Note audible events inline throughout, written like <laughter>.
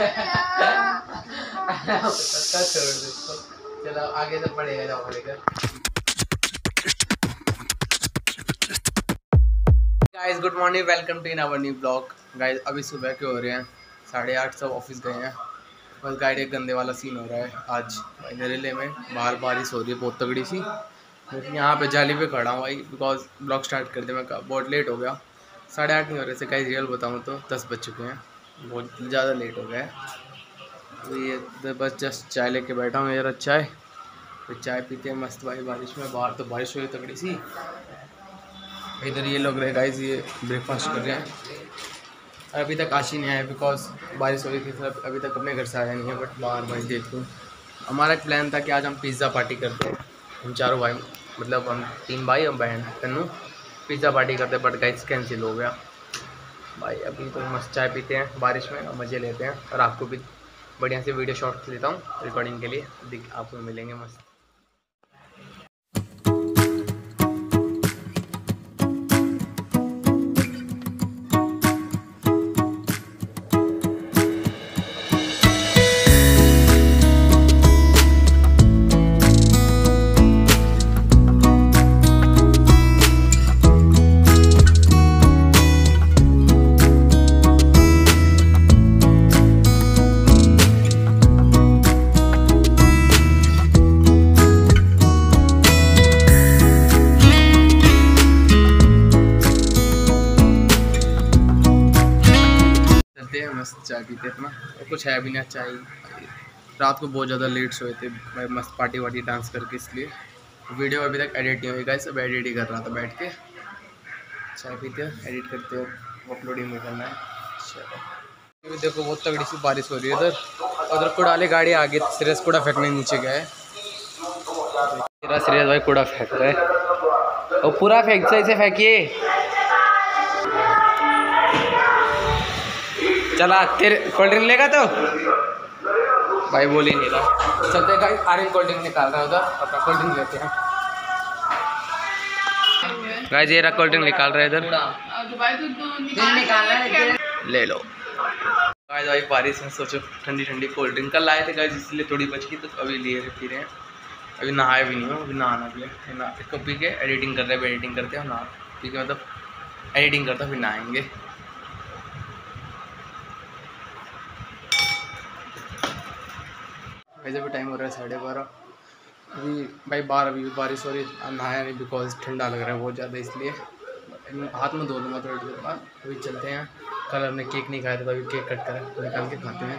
दो चलो आगे तो guys good morning welcome to in our new blog guys अभी सुबह के हो रहे हैं। साढ़े आठ सब ऑफ़िस गए हैं। बस गाइड एक गंदे वाला सीन हो रहा है आज। नरेले में बाहर बारिश हो रही है, बहुत तगड़ी सी। यहाँ पे जाली पे खड़ा हूँ भाई बिकॉज़ ब्लॉग स्टार्ट कर करते मैं बहुत लेट हो गया। साढ़े आठ नहीं हो रहे थे कहीं रियल बताऊँ तो दस बज चुके हैं। बहुत ज़्यादा लेट हो गया है। तो ये तो बस जस्ट चाय लेके बैठा हूँ यार चाय फिर चाय पीते हैं, मस्त भाई, बारिश में। बाहर तो बारिश हुई तगड़ी सी। इधर ये लोग रहे गाइस ये ब्रेकफास्ट कर रहे हैं। अभी तक आशी नहीं आया बिकॉज़ बारिश हो रही थी, सब अभी तक अपने घर से आया नहीं है बट बाहर भाई देख। लूँ हमारा एक प्लान था कि आज हम पिज़्ज़ा पार्टी करते हैं। हम चारों भाई मतलब हम तीन भाई हम बहन तनु पिज़्ज़ा पार्टी करते बट गाइस कैंसिल हो गया। भाई, अभी तो मस्त चाय पीते हैं बारिश में और मज़े लेते हैं। और आपको भी बढ़िया से वीडियो शॉट लेता हूँ रिकॉर्डिंग के लिए। आपको मिलेंगे मस्त। चलते हैं, मस्त चाय पीते हैं अपना और कुछ है भी ना चाय। रात को बहुत ज़्यादा लेट सोए थे, मैं मस्त पार्टी वार्टी डांस करके इसलिए। वीडियो अभी तक एडिट नहीं हुई गाइस सब एडिट ही कर रहा था बैठ के। चाय पीते हो एडिट करते हो अपलोडिंग में करना है। चलो। देखो, बहुत तगड़ी सी बारिश हो रही है इधर। उधर कुड़ाले गाड़ी आगे, सिरस कूड़ा फेंकने नीचे गया है। भाई कूड़ा फेंक रहा है। और पूरा फेंक से फेंकिए। चला तेरे कोल्ड ड्रिंक लेगा तो? भाई बोल ही नहीं रहा। चलते गाइस आर्यन कोल्ड ड्रिंक निकाल रहा है उधर अपना कोल्ड ड्रिंक लेते हैं। गाइस ये रहा कोल्ड ड्रिंक निकाल रहा है इधर। ले लो। गाइस भाई बारिश में सोचो ठंडी ठंडी कोल्ड ड्रिंक कल लाए थे गाइस इसलिए थोड़ी बच गई तो अभी लिए पी रहे हैं। अभी नहाए भी नहीं हो अभी नहाना भी है। ना? इसको पी के एडिटिंग कर रहे हैं एडिटिंग करते हैं नहा पी के मतलब एडिटिंग करते फिर नहाएँगे। वैसे भी टाइम हो रहा है साढ़े बारह। अभी भाई बाहर अभी भी बारिश हो रही है नहाया नहीं बिकॉज़ ठंडा लग रहा है बहुत ज़्यादा इसलिए। हाथ में धो लूँगा थोड़ी देर बाद। अभी चलते हैं। कल हमने केक नहीं खाया था तो अभी केक कट कर। निकाल के खाते हैं।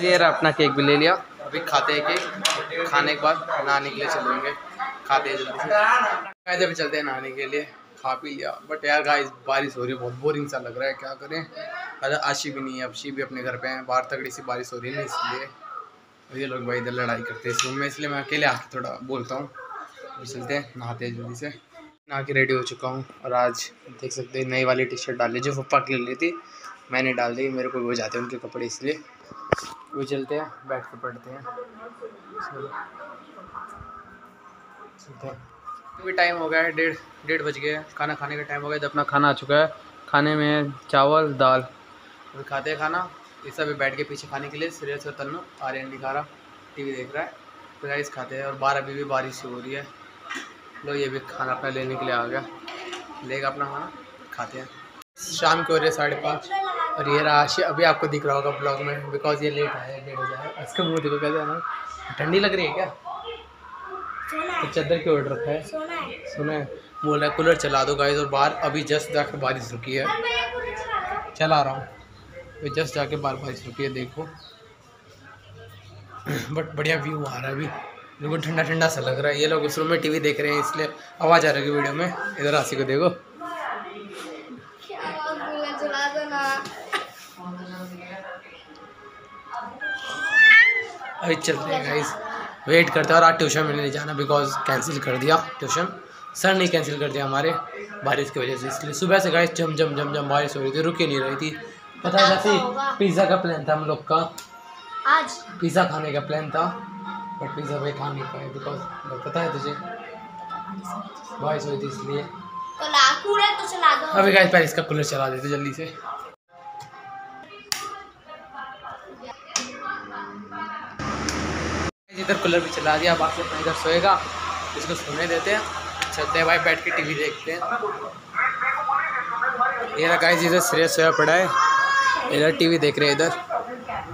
ये अपना केक भी ले लिया। अभी खाते हैं केक। खाने के बाद नहाने के लिए चलेंगे। खाते हैं जल्दी चलते हैं नहाने के लिए। खा पी लिया। बट यार, गाइस, बारिश हो रही है, बहुत बोरिंग सा लग रहा है। क्या करें? अरे, आशी भी नहीं है। अबशी भी अपने घर पे हैं। बाहर तगड़ी सी बारिश हो रही है इसलिए। ये लोग भाई इधर लड़ाई करते हैं इस में, इसलिए मैं अकेले आके थोड़ा बोलता हूँ। अभी चलते हैं, नहाते हैं जल्दी से। नहा के रेडी हो चुका हूँ। और आज देख सकते हैं, नई वाली टी शर्ट डाल जो पप्पा के लिए ली थी। मैंने डाल दी, मेरे को वो जाते हैं उनके कपड़े, इसलिए। वो चलते हैं, बैठ के पढ़ते हैं। चलो चलते हैं। टाइम हो गया है, डेढ़ डेढ़ बज गए हैं। खाना खाने का टाइम हो गया तो अपना खाना आ चुका है। खाने में चावल, दाल। अभी खाते हैं खाना। ये सब बैठ के पीछे खाने के लिए सीरियस और तन्नू, आर्यन भी खा रहा टीवी देख रहा है। तो राइस खाते हैं, और बारह अभी भी बारिश हो रही है। लो, ये भी खाना अपना लेने के लिए आ गया। लेगा अपना खाना, खाते हैं। शाम के हो रही है साढ़े पाँच। और ये रहा आशी अभी आपको दिख रहा होगा ब्लॉग में बिकॉज़ ये लेट आया लेट हो जाए। इसका मुँह देखो कैसे है। ना ठंडी लग रही है क्या? तो चादर क्यों ओढ़ रखा है। सुना है। बोल रहा कूलर चला दो गाइस और बाहर अभी जस्ट जाकर बारिश रुकी है। चला रहा हूँ। तो जस्ट जाके बार बारिश रुकी है देखो। <clears throat> बट बढ़िया व्यू आ रहा है अभी। बिल्कुल ठंडा ठंडा सा लग रहा है। ये लोग इस रूम में टीवी देख रहे हैं इसलिए आवाज़ आ रही है वीडियो में। इधर आसी को देखो। अभी चलते हैं गाइस वेट करते हैं और आज ट्यूशन में नहीं जाना बिकॉज़ कैंसिल कर दिया ट्यूशन सर ने कैंसिल कर दिया हमारे बारिश की वजह से इसलिए सुबह से गाइस जम जम जम जम बारिश हो रही थी रुक नहीं रही थी. पता है जैसे पिज़्ज़ा का प्लान था हम लोग का. आज? पिज़्ज़ा खाने का प्लान था बट पिज़्ज़ा भाई खा नहीं पाए बिकॉज़ पता है तुझे? बारिश हुई थी इसलिए. तो तो अभी गाइस पहले इसका कूलर चला देते जल्दी से. इधर कूलर भी चला दिया, बाकी अपना इधर सोएगा। इसको सोने देते हैं। चलते हैं भाई, बैठ के टीवी देखते हैं। ये रहा गाइस इधर श्रेयस सोया पड़ा है। इधर टीवी देख रहे हैं इधर।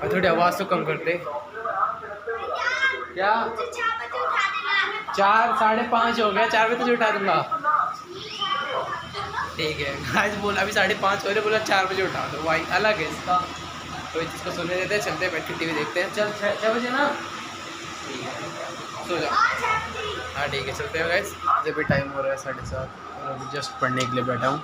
और थोड़ी आवाज़ तो कम करते क्या? चार, साढ़े पाँच हो गया। चार बजे तुझे उठा दूँगा। ठीक है। आज बोला, अभी साढ़े पाँच हो रहे, बोला चार बजे उठा दो। भाई, अलग है इसका। तो इसको सोने देते हैं, चलते हैं, बैठ के टीवी देखते हैं। चल छः बजे ना? ठीक है सो जाओ हाँ ठीक है चलते हैं गैस जब भी टाइम हो रहा है साढ़े सात और अभी जस्ट पढ़ने के लिए बैठा हूँ।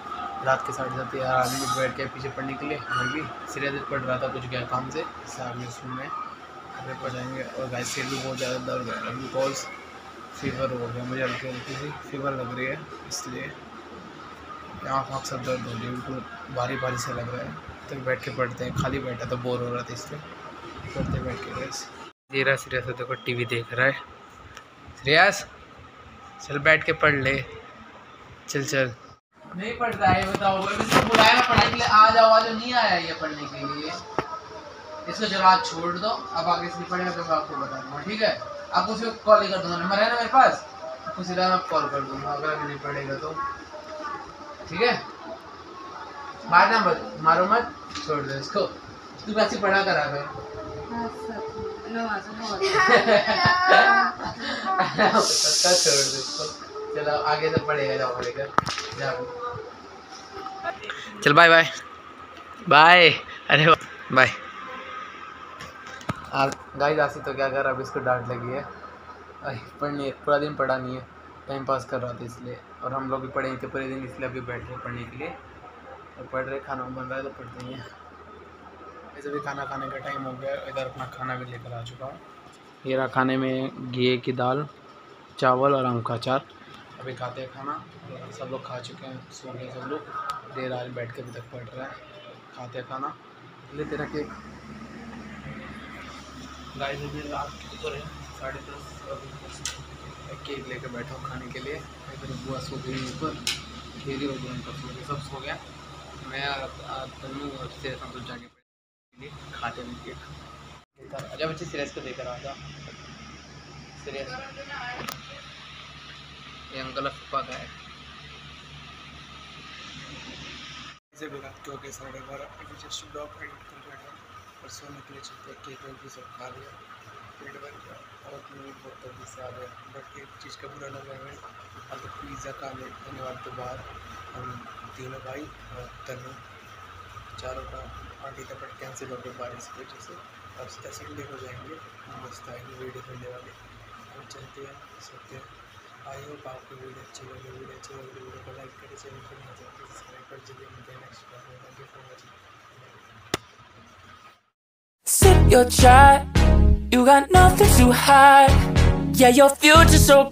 रात के साढ़े सात यार आदमी बैठ के पीछे पढ़ने के लिए। मैं भी सीरियस पढ़ रहा था कुछ गया काम से। सामने स्कूल में अभी पढ़ जाएँगे और गैस सिर भी बहुत ज़्यादा दर्द हो रहा है। बिकॉज़ फीवर हो गया। मुझे हल्की हल्की सी फीवर लग रही है इसलिए आँख आँख सब दर्द हो रही है। बिल्कुल भारी भारी से लग रहा है। तो बैठ के पढ़ते हैं। खाली बैठा तो बोर हो रहा था इसलिए। पढ़ते बैठ के गैस धीरा श्रेयस देखो टीवी देख रहा है। श्रेयस चल बैठ के पढ़ ले। चल चल। नहीं पढ़ रहा है बताओ इसको बुलाया पढ़ने के लिए। आ जाओ आ जाओ नहीं आया ये पढ़ने के लिए। इसको जरा आज छोड़ दो। अब आगे से पढ़ेगा तो मैं आपको बता दूँगा ठीक है? आपको उसको कॉल ही कर दूँगा। नंबर है ना मेरे पास? आपको सीधा मैं कॉल कर दूँगा अगर अभी नहीं पढ़ेगा तो। ठीक है? मारना मत मारो मत छोड़ दो इसको। तू वैसे पढ़ा करा कर। चलो आगे से पढ़ेगा चल बाय बाय बाय अरे बाय गाइस आसी तो क्या कर, अब इसको डांट लगी है। पढ़ने पूरा दिन पढ़ा नहीं है। टाइम पास कर रहा था इसलिए। और हम लोग भी पढ़े थे, पूरे दिन इसलिए अभी बैठ रहे पढ़ने के लिए। और पढ़ रहे खाना बन रहा है तो पढ़ते ही हैं। वैसे भी खाना खाने का टाइम हो गया इधर अपना खाना भी लेकर आ चुका हूँ। ये रहा खाने में घी की दाल चावल और आम का अचार। अभी खाते हैं खाना सब लोग खा चुके हैं सो गए सब लोग। देर आज बैठ के अभी तक पढ़ रहे हैं खाते हैं खाना। ले तेरा रखे गाय भी रात के ऊपर है साढ़े दस अभी केक लेकर बैठा हूँ खाने के लिए। इधर बुआ सो गई ऊपर सो गया सब सो गया। मैं और तनु और से जाके खाते केक अच्छा बच्चे सीरियस को देकर आ जा सीरियस। ये अंकल फूफा का है। से के हो गए साढ़े बारह अभी जस्ट ब्लॉग एडिट कर बैठा और सोने के लिए चलते केक वेक भी सब खा लिया। पेट भर गया। और बहुत जल्दी से आ गया। बट एक चीज़ का बुरा लगा है, अब पिज़्ज़ा खाने वाले तो बाहर हम तीनों भाई और तनु चारों का का बट कैंसिल हो गया बारिश की वजह से अब सीधा संडे हो जाएँगे। मस्त आएँगे वीडियो करने वाले। हम चलते हैं सोते हैं। आई होप आपको वीडियो अच्छी लगी वीडियो अच्छी लगी वीडियो को लाइक करें चैनल को सब्सक्राइब कर दीजिए मिलते हैं। Next thank you for watching your chai, you got nothing to hide. Yeah, your future's so